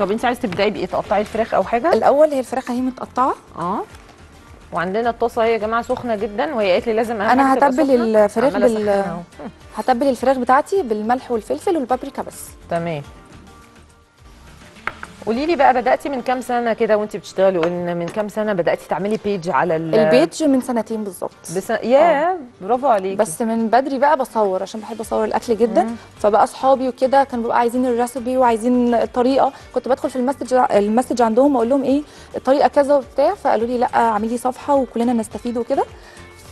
طب انت عايز تبدأي بإيه؟ تقطعي الفراخ أو حاجة؟ الأول هي الفراخ أهي متقطعة. آه. وعندنا الطاسة هي يا جماعة سخنة جدا وهي قالت لي لازم تبقى هتبل. الفراخ بال-. هتبل الفراخ بتاعتي بالملح والفلفل والبابريكا بس. تمام. قولي لي بقى بدأتي من كام سنة كده وانت بتشتغلي؟ قلنا من كام سنة بدأتي تعملي page على ال- ال page من سنتين بالظبط. بس يا برافو عليكي. بس من بدري بقى بصور عشان بحب أصور الأكل جدا. مم. فبقى أصحابي وكده كانوا بيبقوا عايزين ال recipe وعايزين الطريقة كنت بدخل في ال message ال message عندهم أقول لهم إيه الطريقة كذا وبتاع. فقالوا لي لأ اعملي صفحة وكلنا نستفيد وكده.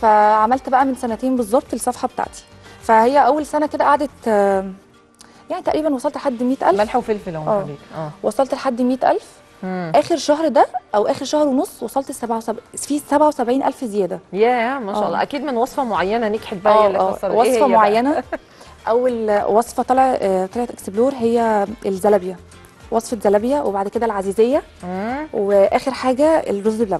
فعملت بقى من سنتين بالظبط الصفحة بتاعتي. فهي أول سنة كده قعدت يعني تقريبا وصلت لحد 100000 ملح وفلفل اهو آه. حبيبي. آه. وصلت لحد 100000 مم. آخر شهر ده أو آخر شهر ونص وصلت 77 في 77000 زيادة. يا ما شاء آه. الله. أكيد من وصفة معينة نجحت بقى هي اللي إيه وصفة بقى؟ معينة. أول وصفة طلع آه، طلعت إكسبلور هي الزلابية. وصفة زلابية وبعد كده العزيزية. مم. وآخر حاجة الرز بلبن.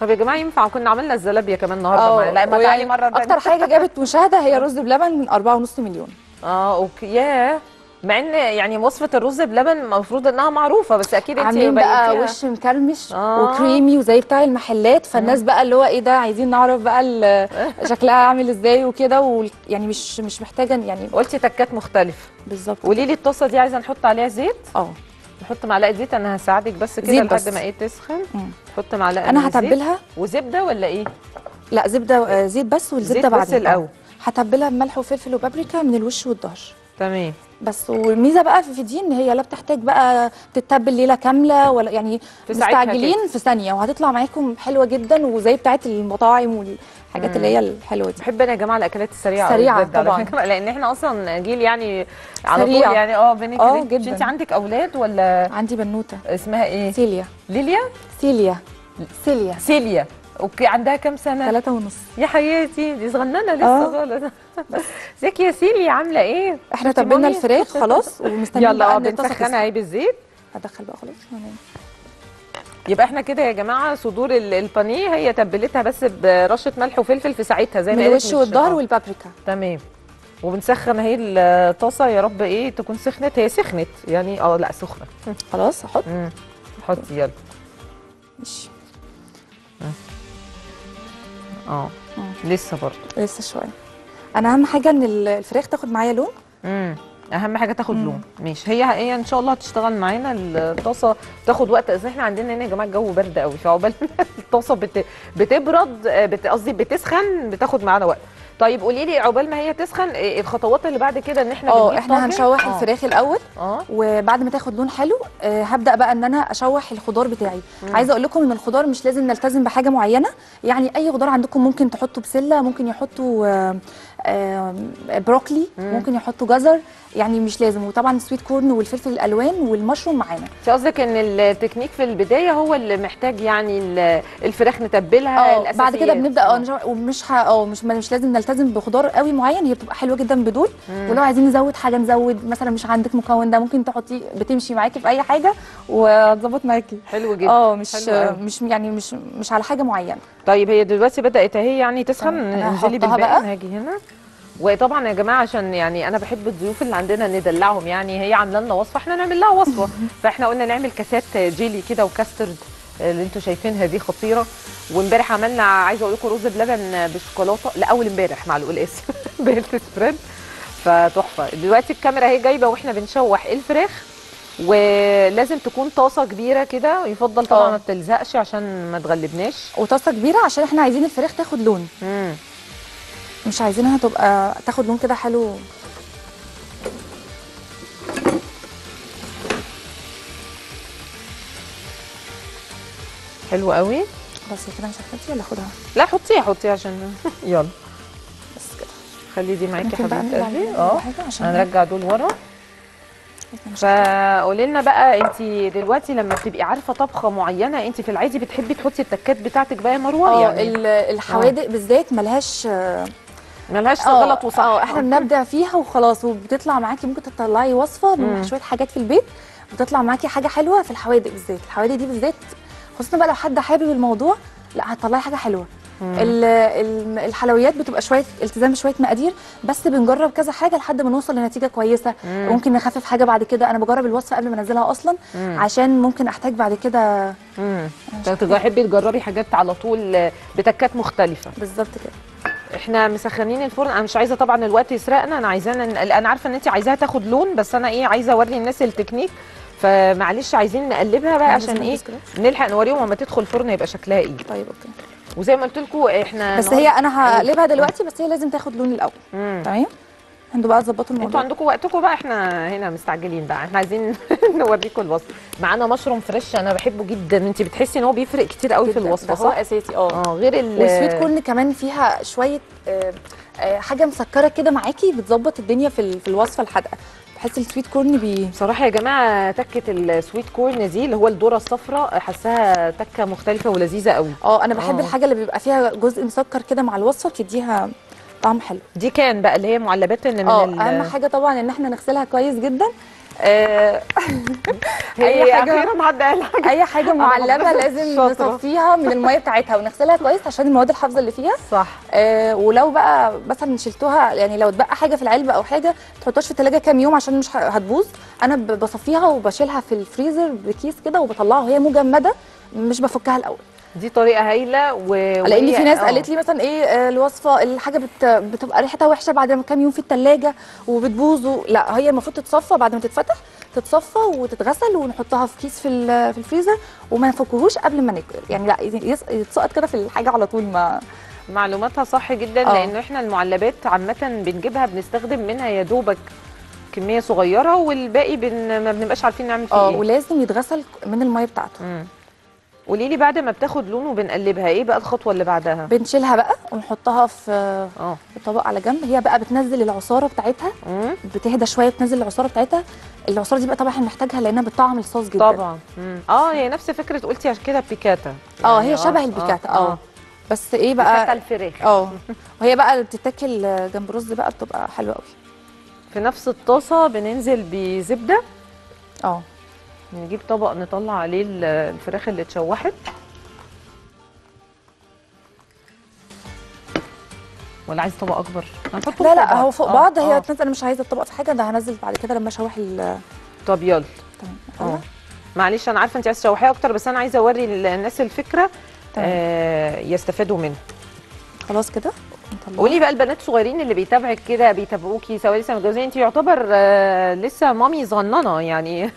طب يا جماعة ينفع؟ كنا عملنا الزلابية كمان النهارده. لا ما تعالي مرة. أكتر حاجة جابت مشاهدة هي رز بلبن من 4.5 مليون. آه أوكي. يا مع إن يعني وصفة الرز بلبن المفروض إنها معروفة بس أكيد انت عاملين بقى. وش مكرمش آه. وكريمي وزي بتاع المحلات فالناس بقى اللي هو إيه ده عايزين نعرف بقى شكلها عامل إزاي وكده يعني مش مش محتاجة يعني قلتي تكات مختلفه بالظبط قولي لي الطاسة دي عايزة نحط عليها زيت آه نحط معلقة زيت أنا هساعدك بس كده لحد. ما إيه تسخن. نحط معلقة أنا. هتبلها وزبدة ولا إيه لا زبدة آه، زيت بس والزبدة زيت بس بعدين. آه. هتبلها بملح وفلفل وبابريكا من الوش والظهر تمام بس والميزة بقى في دي إن هي لا بتحتاج بقى تتبل ليله كاملة ولا يعني في مستعجلين في ثانية وهتطلع معاكم حلوة جدا وزي بتاعه المطاعم والحاجات اللي هي الحلوة دي. بحب أنا يا جماعة الأكلات السريعة على طبعاً. لأن إحنا أصلا جيل يعني على طول. يعني آه بنجري آه، جداً. أنت عندك أولاد ولا؟ عندي بنوتة. اسمها إيه؟ سيليا. ليليا؟ سيليا. سيليا. سيليا. okay عندها كام سنة؟ ثلاثة ونص. يا حياتي دي صغننة لسه آه. خالص. ازيك يا سيلي عاملة إيه؟ إحنا تبلنا؟ الفراخ خلاص ومستنيين يلا آه بنسخنها اهي بالزيت. هدخل بقى خلاص. يبقى إحنا كده يا جماعة صدور ال- البانيه هي تبلتها بس برشة ملح وفلفل في ساعتها زي ما قالت الوش والظهر آه. والبابريكا. تمام. وبنسخن أهي الطاسة يا رب إيه تكون سخنت. هي سخنت يعني آه لا سخنة. خلاص أحط حطي يلا. ماشي. آه مم. لسه برضه. لسه شوية. أنا أهم حاجة إن ال- الفراخ تاخد معايا لون. امم أهم حاجة تاخد لون. ماشي. هي هي إن شاء الله هتشتغل معانا. الطاسة تاخد وقت. أصل إحنا عندنا هنا يا جماعة الجو برد قوي فعقبال الطاسة بت... بتبرد آه، بت- قصدي بتسخن بتاخد معانا وقت. طيب قولي لي عقبال ما هي تسخن آه، الخطوات اللي بعد كده إن إحنا آه إحنا. هنشوح آه. الفراخ الأول آه. وبعد ما تاخد لون حلو آه هبدأ بقى إن أنا أشوح الخضار بتاعي. عايزة أقول لكم إن الخضار مش لازم نلتزم بحاجة معينة. يعني أي خضار عندكم ممكن تحطوا بسلة ممكن يحطوا آه آه بروكلي ممكن يحطوا جزر يعني مش لازم. وطبعا ال sweet corn والفلفل الألوان والمشروم معانا. انت قصدك إن التكنيك في البداية هو اللي محتاج يعني ال- الفراخ نتبلها بعد كده بنبدأ ومش آه مش مش لازم نلتزم بخضار قوي معين هي بتبقى حلوة جدا بدول. ولو عايزين نزود حاجة نزود مثلا مش عندك مكون ده ممكن تحطيه بتمشي معاكي في أي حاجة وتظبط معاكي. حلو جدا. آه مش حلو قوي. مش يعني مش مش على حاجة معينة. طيب هي دلوقتي بدأت أهي يعني تسخن. انزلي بالباقي هاجي هنا. وطبعا يا جماعة عشان يعني أنا بحب الضيوف اللي عندنا ندلعهم يعني هي عاملة لنا وصفة إحنا نعمل لها وصفة. فإحنا قلنا نعمل كاسات جيلي كده وكاسترد. اللي أنتوا شايفينها دي خطيرة. وامبارح عملنا عايزة أقول لكم رز بلبن بالشوكولاتة لا اول امبارح معلقه الاسم بيلت سبريد. فتحفة. دلوقتي الكاميرا أهي جايبة وإحنا بنشوح الفراخ ولازم تكون طاسة كبيرة كده ويفضل طبعا آه. ما بتلزقش عشان ما تغلبناش. وطاسة كبيرة عشان إحنا عايزين الفراخ تاخد لون. امم مش عايزينها تبقى تاخد لون كده حلو. حلو قوي. بس كده مش هتحطي ولا اخدها لا حطيها حطيها عشان يلا. بس كده. خلي دي معاكي حبيبه قلبي آه. هنرجع دول ورا. فقولي لنا بقى انت دلوقتي لما بتبقي عارفة طبخة معينة انت في العادي بتحبي تحطي التكات بتاعتك بقى يا مروة؟ آه يعني ال- الحوادق بالذات ملهاش ملهاش آه غلط وصح. آه إحنا بنبدع فيها وخلاص وبتطلع معاكي ممكن تطلعي وصفة. من شوية حاجات في البيت بتطلع معاكي حاجة حلوة في الحوادق بالذات. الحوادق دي بالذات خصوصا بقى لو حد حابب الموضوع لا هتطلعي حاجة حلوة. ال- ال- الحلويات بتبقى شوية التزام بشوية مقادير بس بنجرب كذا حاجة لحد ما نوصل لنتيجة كويسة. مم. ممكن نخفف حاجة بعد كده. أنا بجرب الوصفة قبل ما أنزلها أصلا مم. عشان ممكن أحتاج بعد كده امم. تحبي تجربي حاجات على طول بتكات مختلفة. بالظبط كده. إحنا مسخنين الفرن. أنا مش عايزة طبعا الوقت يسرقنا. أنا عايزانا أنا عارفة إن انت عايزاها تاخد لون بس أنا إيه عايزة أوري الناس التكنيك. فمعلش عايزين نقلبها بقى عشان إيه نلحق نوريهم لما تدخل الفرن يبقى شكلها إيه. طيب okay. وزي ما قلت لكم إحنا بس هي أنا هقلبها دلوقتي بس هي لازم تاخد لون الأول. تمام؟ أنتوا بقى أنتوا الموضوع. عندكم وقتكم بقى إحنا هنا مستعجلين بقى. إحنا عايزين نوريكم الوصفه معانا مشروم fresh أنا بحبه جدا. انت بتحسي إن هو بيفرق كتير قوي في. الوصفة ده هو صح؟ أساسي آه. آه غير ال وال sweet corn كمان فيها شوية آه، آه، حاجة مسكرة كده معاكي بتظبط الدنيا في ال- في الوصفة الحادقة. بحس ال sweet corn بي بصراحه يا جماعة تكة ال sweet corn دي اللي هو الذرة الصفراء حاساها تكة مختلفة ولذيذة قوي. آه أنا بحب آه. الحاجة اللي بيبقى فيها جزء مسكر كده مع الوصفه بتديها طعم حلو. دي كان بقى اللي هي معلبات اللي من آه أهم حاجة طبعا إن إحنا نغسلها كويس جدا. آه، هي أي حاجة- أخيرا حد قال حاجة. أي حاجة معلبه لازم. نصفيها من المية بتاعتها ونغسلها كويس عشان المواد الحافظة اللي فيها. صح. آه ولو بقى مثلا شلتوها يعني لو اتبقى حاجة في العلبة أو حاجة ما تحطهاش في الثلاجه كام يوم عشان مش هتبوظ. أنا بصفيها وبشيلها في الفريزر بكيس كده وبطلعها وهي مجمدة مش بفكها الأول. دي طريقة هايلة و... لأن في ناس آه. قالت لي مثلا إيه آه، الوصفة الحاجة بت... بتبقى ريحتها وحشة بعد ما كام يوم في الثلاجه وبتبوظ و... لا هي المفروض تتصفى بعد ما تتفتح تتصفى وتتغسل ونحطها في كيس في ال- في الفريزر وما نفكهوش قبل ما ناكل يعني لا يتسقط كده في الحاجة على طول ما معلوماتها صح جدا آه. لأنه إحنا المعلبات عامه بنجيبها بنستخدم منها يا دوبك كمية صغيرة والباقي بن... ما بنبقاش عارفين نعمل فيه آه إيه ولازم يتغسل من المية بتاعته مم. قولي لي بعد ما بتاخد لون وبنقلبها إيه بقى الخطوة اللي بعدها؟ بنشيلها بقى ونحطها في آه. في طبق على جنب. هي بقى بتنزل العصارة بتاعتها. مم. بتهدى شوية بتنزل العصارة بتاعتها. العصارة دي بقى طبعا إحنا بنحتاجها لأنها بتطعم الصوص جدا. طبعا. مم. آه هي نفس فكرة قلتي عشان كده بيكاتا. آه يعني هي شبه البيكاتا. آه. آه. بس إيه بيكاتا بقى الفراخ. آه. وهي بقى اللي بتتاكل جنب رز بقى بتبقى حلوة قوي. في نفس الطاسة بننزل بزبدة. آه. نجيب طبق نطلع عليه ال- الفراخ اللي اتشوحت. ولا عايز طبق أكبر؟ هنحطه لا فوق لا هو فوق آه، بعض هي آه. أنا مش عايزة الطبق في حاجة ده هنزل بعد كده لما أشوح ال طب يلا. تمام. آه. معلش أنا عارفة أنت عايزه تشوحيها أكتر بس أنا عايزة أوري الناس الفكرة. آه يستفادوا منها. خلاص كده. قولي بقى البنات الصغيرين اللي بيتابعك كده بيتابعوكي سواء لسه متجوزين انت يعتبر آه لسه مامي صغننة يعني.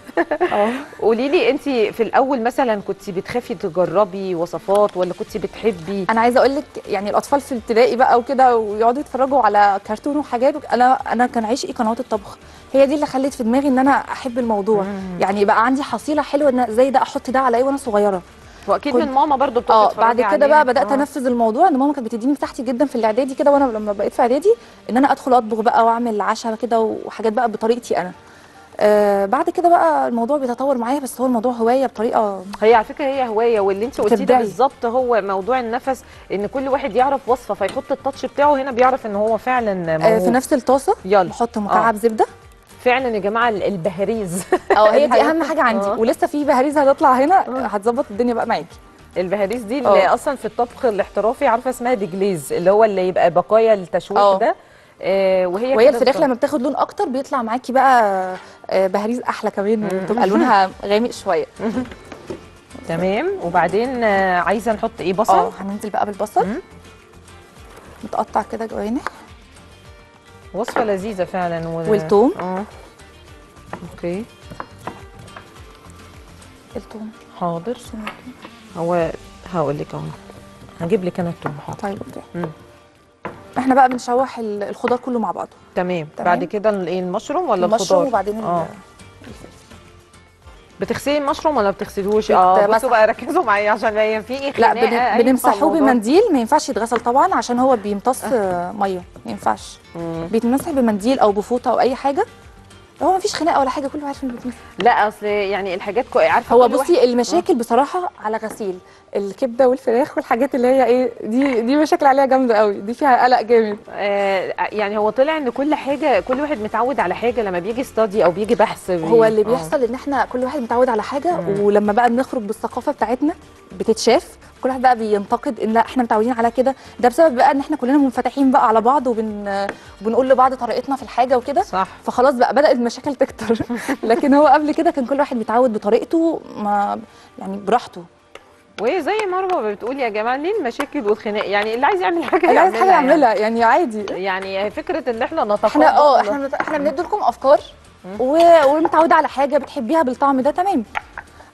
آه. قولي لي انت في الأول مثلا كنت بتخافي تجربي وصفات ولا كنت بتحبي؟ أنا عايزة أقول لك يعني الأطفال في الابتدائي بقى وكده ويقعدوا يتفرجوا على كرتون وحاجات أنا أنا كان عشقي قنوات الطبخ. هي دي اللي خلت في دماغي إن أنا أحب الموضوع. يعني بقى عندي حصيلة حلوة إن زي ده أحط ده على إيه وأنا صغيرة. وأكيد كنت- من ماما برضو آه بعد كده. بقى بدأت آه. أنفذ الموضوع إن ماما كانت بتديني مساحتي جدا في الإعدادي كده وأنا لما بقيت في إعدادي إن أنا أدخل أطبخ بقى وأعمل عشاء كده وحاجات بقى بطريقتي أنا آه بعد كده بقى الموضوع بيتطور معايا بس هو الموضوع هواية بطريقة هي على فكرة هي هواية واللي انت قلتيه ده. بالظبط هو موضوع النفس إن كل واحد يعرف وصفة فيحط ال touch بتاعه هنا بيعرف إن هو فعلا آه في نفس الطاسة يلا بحط مكعب زبدة فعلا يا جماعة البهاريز آه هي دي أهم حاجة عندي. آه. ولسه في بهاريز هتطلع هنا هتظبط الدنيا بقى معاكي. البهاريز دي اللي آه. أصلا في الطبخ الاحترافي عارفة اسمها deglaze اللي هو اللي يبقى بقايا التشويح آه. ده. آه وهي وهي الفراخ. لما بتاخد لون أكتر بيطلع معاكي بقى آه، بهاريز أحلى كمان وتبقى لونها غامق شوية. تمام. وبعدين آه عايزة نحط إيه بصل؟ آه هننزل بقى بالبصل. متقطع كده جوانح وصفة لذيذة فعلا و... والثوم. آه. أوكي. الثوم. حاضر. هو هقول لك أهو. هجيب لك أنا الثوم. حاضر. طيب أوكي. إحنا بقى بنشوح ال- الخضار كله مع بعضه. تمام. تمام. بعد كده إيه المشروم ولا المشروم الخضار وبعدين ال- آه بتغسلي المشروم ولا بتغسلوش بت- آه. بصوا بقى ركزوا معايا عشان في إيه لا بن- الموضوع. بمنديل ما ينفعش يتغسل طبعا عشان هو بيمتص آه، مية ما ينفعش. بيتمسح بمنديل أو بفوطة أو أي حاجة هو ما فيش خناقة ولا حاجة كله عارف انه بيتمسح لا أصل يعني الحاجات كو... عارفة هو كل واحد- بصي المشاكل بصراحة على غسيل الكبدة والفراخ والحاجات اللي هي إيه دي دي مشاكل عليها جامدة قوي دي فيها قلق جامد. آه يعني هو طلع إن كل حاجة كل واحد متعود على حاجة لما بيجي استادي أو بيجي بحث بي... هو اللي آه. بيحصل إن إحنا كل واحد متعود على حاجة مم. ولما بقى بنخرج بالثقافة بتاعتنا بتتشاف. كل واحد بقى بينتقد إن لأ إحنا متعودين على كده. ده بسبب بقى إن إحنا كلنا منفتحين بقى على بعض وبن وبنقول لبعض طريقتنا في الحاجة وكده. صح. فخلاص بقى بدأت المشاكل تكتر. لكن هو قبل كده كان كل واحد بيتعود بطريقته ما يعني براحته. وهي زي مروه بتقول يا جماعة ليه المشاكل والخناق؟ يعني اللي عايز يعمل حاجة اللي عايز حاجة يعملها يعملها يعني عادي. يعني. يعني فكرة إن إحنا نتقبل إحنا آه إحنا إحنا بندي لكم أفكار و... ومتعودة على حاجة بتحبيها بالطعم ده تمام.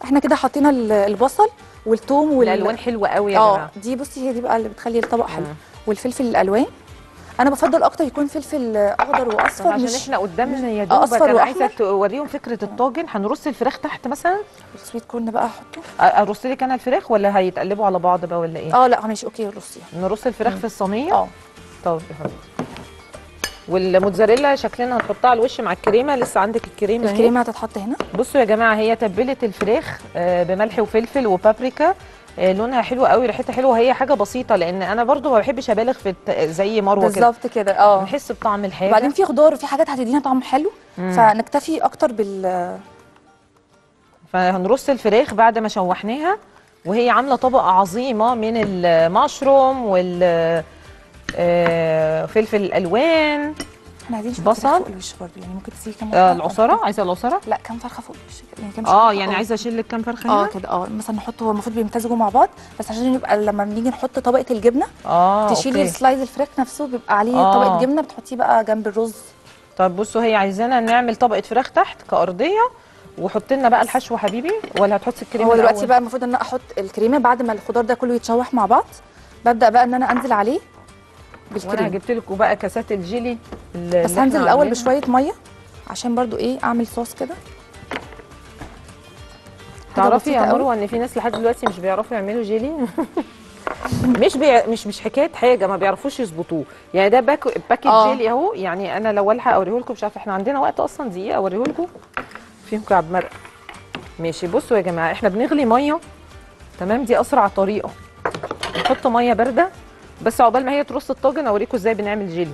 إحنا كده حطينا ال- البصل والثوم وال... الألوان حلوة قوي يا آه جماعة. دي بصي هي دي بقى اللي بتخلي الطبق حلو. والفلفل الألوان أنا بفضل أكتر يكون فلفل أخضر وأصفر عشان مش إحنا قدامنا يا دوبك أصفر أنا عايزة. توريهم فكرة الطاجن. هنرص الفراخ تحت مثلا؟ ال sweet corn بقى أحطه. أرص لك أنا الفراخ ولا هيتقلبوا على بعض بقى ولا إيه؟ آه لا ماشي. okay رصيها نرص الفراخ في الصينية؟ آه. طب يا حبيبتي. والموتزاريلا شكلنا هنحطها على الوش مع الكريمة. لسه عندك الكريمة الكريمة هتتحط هنا. بصوا يا جماعة هي تبلت الفراخ آه، بملح وفلفل وبابريكا. لونها حلو قوي ريحتها حلوة هي حاجة بسيطة لأن أنا برضو ما بحبش أبالغ في. زي مروة كده بالظبط كده آه نحس بطعم الحاجة وبعدين في خضار وفي حاجات هتدينا طعم حلو مم. فنكتفي أكتر بال فهنرص الفراخ بعد ما شوحناها وهي عاملة طبقة عظيمة من المشروم وال آه، فلفل الالوان إحنا عايزين شوية بصل. فوق الوش برضه يعني ممكن تسيبي كام آه،؟ العصارة عايزة العصارة لا كام فرخه فوق الوش يعني كام آه يعني. عايزة أشيل لك كام فرخة آه كده آه مثلا نحط هو المفروض بيمتزجوا مع بعض بس عشان يبقى لما بنيجي نحط طبقة الجبنة آه تشيلي okay. slice الفراخ نفسه بيبقى عليه آه. طبقة جبنة بتحطيه بقى جنب الرز طب بصوا هي عايزانا نعمل طبقة فراخ تحت كأرضية وحط لنا بقى الحشو حبيبي ولا هتحطي الكريمة هو دلوقتي؟ بقى المفروض إن أنا أحط الكريمة بعد ما الخضار ده كله يتشوح مع بعض ببدأ بقى إن أنا أنزل عليه وأنا بالكريمه جبت لكم بقى كاسات الجيلي بس هنزل الأول. بشوية مية عشان برضو إيه أعمل صوص كده. تعرفي يا. مروة إن في ناس لحد دلوقتي مش بيعرفوا يعملوا جيلي؟ مش بي... مش مش حكاية حاجة ما بيعرفوش يظبطوه. يعني ده pack... packet آه. جيلي أهو. يعني أنا لو ألحق أوريه لكم مش عارفة إحنا عندنا وقت أصلا دقيقة أوريه لكم. فيه مكعب مرق. ماشي بصوا يا جماعة إحنا بنغلي مية. تمام؟ دي أسرع طريقة. نحط مية باردة. بس عقبال ما هي ترص الطاجن اوريكم إزاي بنعمل جيلي.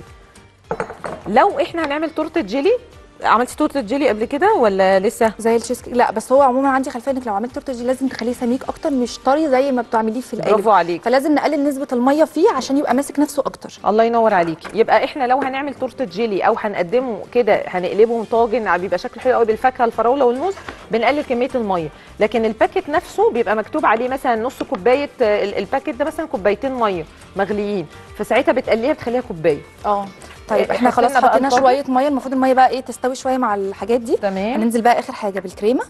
لو إحنا هنعمل تورتة جيلي عملتي تورته جيلي قبل كده ولا لسه؟ زي التشيز كيك لا بس هو عموما عندي خلفية إنك لو عملت تورته دي لازم تخليه سميك أكتر مش طري زي ما بتعمليه في القالب برافو عليك. فلازم نقلل نسبة المية فيه عشان يبقى ماسك نفسه أكتر. الله ينور عليكي يبقى إحنا لو هنعمل تورته جيلي أو هنقدمه كده هنقلبه طاجن بيبقى شكله حلو قوي بالفاكهة الفراولة والموز بنقلل كمية المية. لكن ال packet نفسه بيبقى مكتوب عليه مثلا نص كوباية ال- ال packet ده مثلا كوبايتين مية مغليين. فساعتها بتقليها بتخليها كوباية. آه. طيب إيه، إحنا خلاص حطينا؟ شوية مية المفروض المية بقى إيه تستوي شوية مع الحاجات دي. تمام. هننزل بقى آخر حاجة بالكريمة.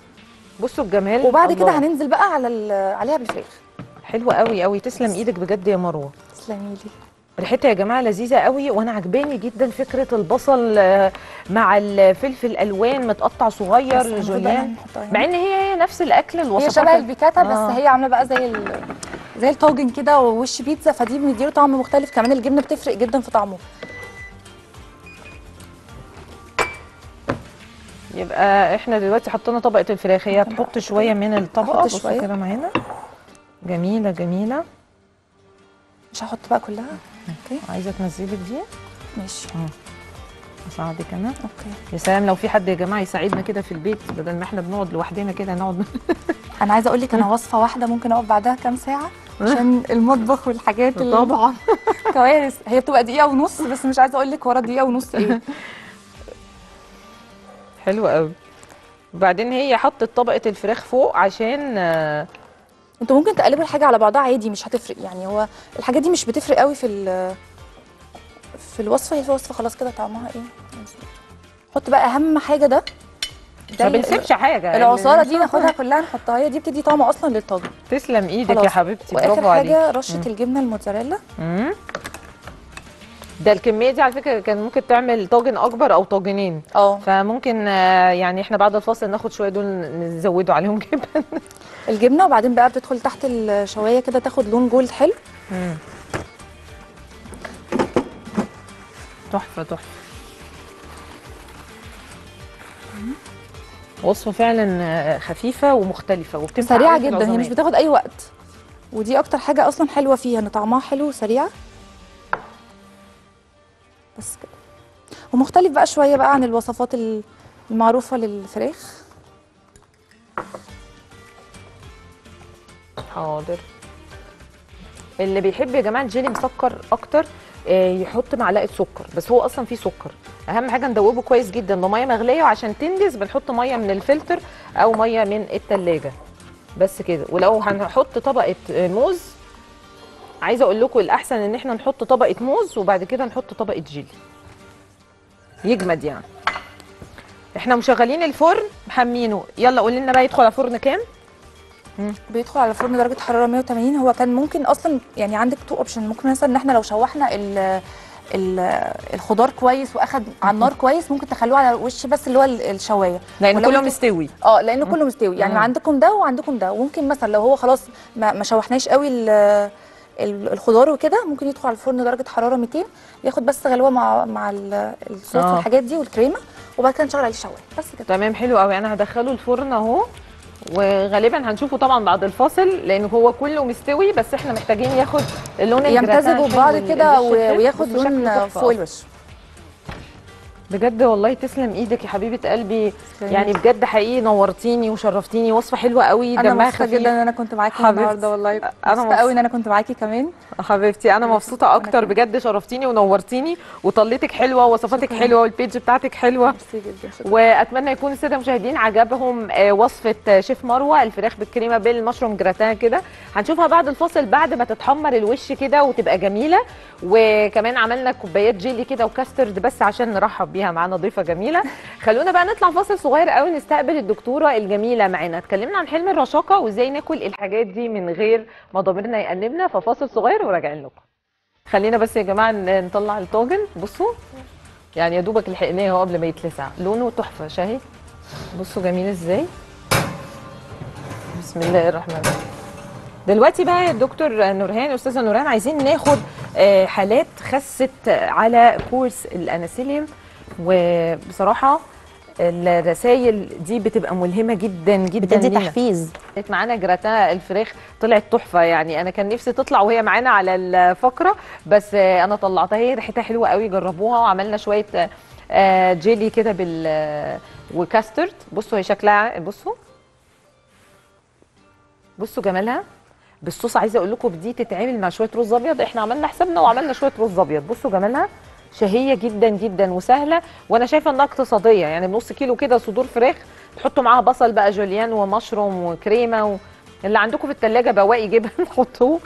بصوا الجمال. وبعد. كده هننزل بقى على عليها بالفراخ. حلوة قوي قوي. تسلم إيدك بجد يا مروة. تسلمي لي ريحتها يا جماعة لذيذة قوي وأنا عجباني جدا فكرة البصل آه، مع الفلفل الالوان متقطع صغير جوليان. مع إن هي هي نفس الأكل هي الوصفات شبه البيكاتا آه. بس هي عاملة بقى زي ال... زي الطاجن كده ووش بيتزا فدي بنديله طعم مختلف. كمان الجبنة بتفرق جدا في طعمه. يبقى إحنا دلوقتي حطينا طبقة الفراخ هي هتحط شوية من الطبقة. بصوا شوية. كده معانا. جميلة جميلة. مش هحط بقى كلها؟ okay. عايزة تنزلك دي ماشي. اساعدك أنا. okay. يا سلام لو في حد يا جماعة يساعدنا كده في البيت بدل ما إحنا بنقعد لوحدنا كده نقعد أنا عايزة أقول لك أنا وصفة واحدة ممكن أقف بعدها كام ساعة؟ عشان المطبخ والحاجات اللي طبعا. كوارث. هي بتبقى دقيقة ونص بس مش عايزة أقول لك ورا دقيقة ونص إيه. حلو قوي. وبعدين هي حطت طبقة الفراخ فوق عشان آه، أنتوا ممكن تقلبوا الحاجة على بعضها عادي مش هتفرق. يعني هو الحاجات دي مش بتفرق قوي في ال- في الوصفة هي في الوصفه خلاص كده طعمها إيه. حط بقى أهم حاجة ده. ما بنسيبش حاجة العصارة دي ناخدها كلها. نحطها. هي دي بتدي طعم أصلا للطاجن. تسلم إيدك يا. حبيبتي واخر برافو عليك حاجة رشة الجبنة الموتزاريلا. ده الكمية دي على فكرة كان ممكن تعمل طاجن أكبر أو طاجنين. آه. فممكن آه، يعني إحنا بعد الفاصل ناخد شوية دول نزودوا عليهم جبن. الجبنة وبعدين بقى بتدخل تحت الشواية كده تاخد لون جولد حلو. تحفة تحفة. وصفة فعلا آه، خفيفة ومختلفة وبتنفع سريعة جدا هي مش. بتاخد أي وقت. ودي أكتر حاجة أصلا حلوة فيها إن طعمها حلو وسريعه بس كده. ومختلف بقى شوية بقى عن الوصفات ال- المعروفة للفراخ. حاضر. اللي بيحب يا جماعة الجيلي مسكر أكتر آه، يحط معلقة سكر. بس هو أصلا فيه سكر. أهم حاجة ندوبه كويس جدا بمية مغلية وعشان تنجز بنحط مية من الفلتر أو مية من التلاجة. بس كده. ولو هنحط طبقة موز عايزة أقول لكم الأحسن إن إحنا نحط طبقة موز وبعد كده نحط طبقة جيلي. يجمد يعني. إحنا مشغلين الفرن محمينه. يلا قولي لنا بقى يدخل على فرن كام؟ بيدخل على فرن درجة حرارة 180 هو كان ممكن أصلا يعني عندك two option ممكن مثلا إن إحنا لو شوحنا ال ال الخضار كويس وأخد على النار كويس ممكن تخلوه على وش بس اللي هو ال- الشواية. لأن كله مستوي. آه لأنه كله مستوي. يعني مم. عندكم ده وعندكم ده. وممكن مثلا لو هو خلاص ما, شوحناش قوي الخضار وكده ممكن يدخل على الفرن درجة حرارة 200 ياخد بس غلوة مع مع ال- الصوص آه. والحاجات دي والكريمة وبعد كده نشغل عليه الشواية بس كده تمام حلو قوي أنا هدخله الفرن أهو وغالبا هنشوفه طبعا بعد الفاصل لأن هو كله مستوي بس إحنا محتاجين ياخد اللون يمتزجوا ببعض كده. وياخد لون فوق. الوش بجد والله تسلم إيدك يا حبيبة قلبي. يعني بجد حقيقي نورتيني وشرفتيني. وصفة حلوة قوي. أنا دمها مبسوطة خفيف. جدا إن أنا كنت معاكي. النهارده والله. أنا مبسوطة. قوي إن أنا كنت معاكي كمان. حبيبتي أنا مبسوطة أكتر بجد. شرفتيني ونورتيني. وطلتك حلوة ووصفاتك. حلوة وال page بتاعتك حلوة. ميرسي جدا شكرا. وأتمنى يكون السادة المشاهدين عجبهم آه، وصفة آه، شيف مروة الفراخ بالكريمة بالمشروم جراتان كده. هنشوفها بعد الفاصل بعد ما تتحمر الوش كده وتبقى جميلة. وكمان عملنا كوبايات جيلي كده وكاسترد بس عشان نرحب بيها معانا ضيفة جميلة. خلونا بقى نطلع فاصل صغير قوي نستقبل الدكتورة الجميلة معانا. اتكلمنا عن حلم الرشاقة وإزاي ناكل الحاجات دي من غير ما ضميرنا يأنبنا. ففاصل صغير وراجعين لكم. خلينا بس يا جماعة نطلع الطاجن. بصوا يعني يا دوبك لحقناه أهو قبل ما يتلسع. لونه تحفة شاهد بصوا جميل إزاي. بسم الله الرحمن الرحيم. دلوقتي بقى يا دكتور نورهان أستاذة نورهان عايزين ناخد آه، حالات خست على كورس الاناسيليوم وبصراحة الرسائل دي بتبقى ملهمة جدا جدا بتدي. تحفيز. كانت معانا جراتان الفراخ طلعت تحفة يعني. أنا كان نفسي تطلع وهي معانا على الفقرة بس أنا طلعتها. هي ريحتها حلوة قوي جربوها وعملنا شوية آه، جيلي كده بال وكاسترد. بصوا هي شكلها بصوا. بصوا جمالها. بالصوص عايزة أقول لكم دي تتعمل مع شوية رز أبيض. إحنا عملنا حسابنا وعملنا شوية رز أبيض. بصوا جمالها. شهية جدا جدا وسهلة. وأنا شايفة إنها اقتصادية يعني بنص كيلو كده صدور فراخ تحطوا معاها بصل بقى جوليان ومشروم وكريمة و... اللي عندكم في التلاجة بواقي جبن حطوه.